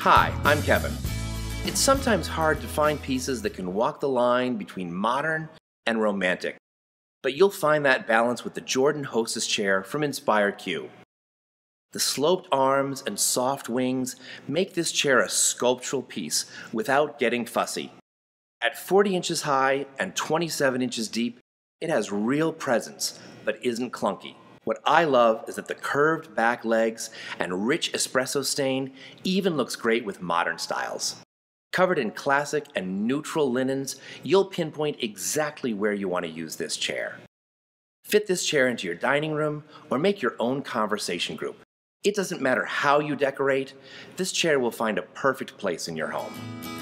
Hi, I'm Kevin. It's sometimes hard to find pieces that can walk the line between modern and romantic, but you'll find that balance with the Jourdan Hostess chair from Inspire Q. The sloped arms and soft wings make this chair a sculptural piece without getting fussy. At 40 inches high and 27 inches deep, it has real presence but isn't clunky. What I love is that the curved back legs and rich espresso stain even looks great with modern styles. Covered in classic and neutral linens, you'll pinpoint exactly where you want to use this chair. Fit this chair into your dining room or make your own conversation group. It doesn't matter how you decorate, this chair will find a perfect place in your home.